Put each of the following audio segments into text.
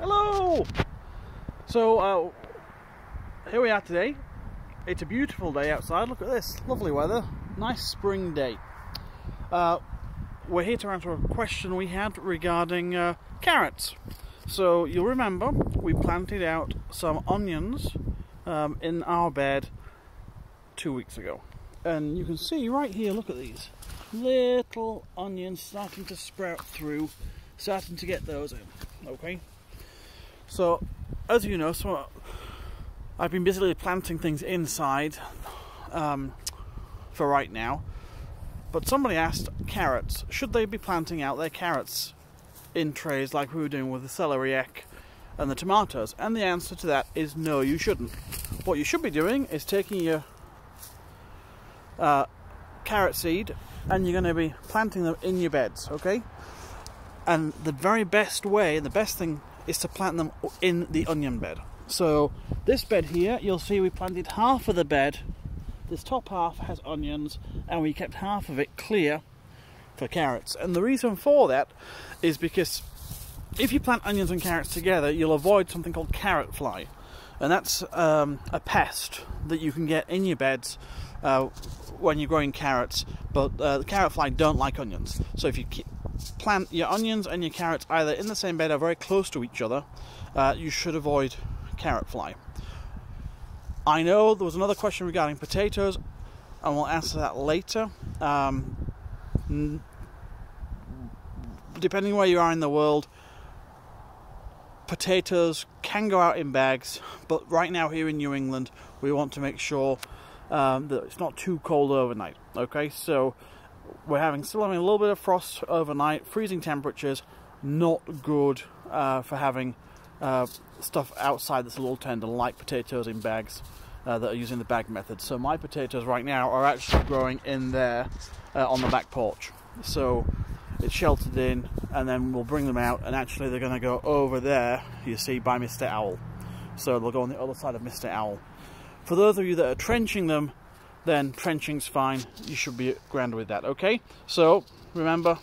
Hello! So, uh, here we are today. It's a beautiful day outside. Look at this. Lovely weather. Nice spring day. Uh, we're here to answer a question we had regarding uh, carrots. So, you'll remember we planted out some onions um, in our bed two weeks ago. And you can see right here, look at these little onions starting to sprout through, starting to get those in. Okay, so as you know, so I've been busily planting things inside um, for right now. But somebody asked carrots, should they be planting out their carrots in trays like we were doing with the celeriac and the tomatoes? And the answer to that is no, you shouldn't. What you should be doing is taking your uh, carrot seed and you're going to be planting them in your beds, okay? And the very best way, the best thing is to plant them in the onion bed. So this bed here, you'll see we planted half of the bed. This top half has onions and we kept half of it clear for carrots. And the reason for that is because if you plant onions and carrots together, you'll avoid something called carrot fly. And that's um, a pest that you can get in your beds uh, when you're growing carrots, but uh, the carrot fly don't like onions. So if you plant your onions and your carrots either in the same bed or very close to each other, uh, you should avoid carrot fly. I know there was another question regarding potatoes, and we'll answer that later. Um, depending where you are in the world, potatoes can go out in bags, but right now here in New England, we want to make sure um, that it's not too cold overnight. Okay, so we're having still having a little bit of frost overnight, freezing temperatures, not good uh, for having uh, stuff outside that's a little tender, like potatoes in bags uh, that are using the bag method. So my potatoes right now are actually growing in there uh, on the back porch. So it's sheltered in, and then we'll bring them out, and actually they're going to go over there, you see, by Mr. Owl. So they'll go on the other side of Mr. Owl. For those of you that are trenching them, then trenching's fine. You should be grand with that, okay? So, remember,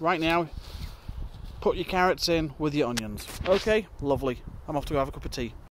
right now, put your carrots in with your onions. Okay, lovely. I'm off to go have a cup of tea.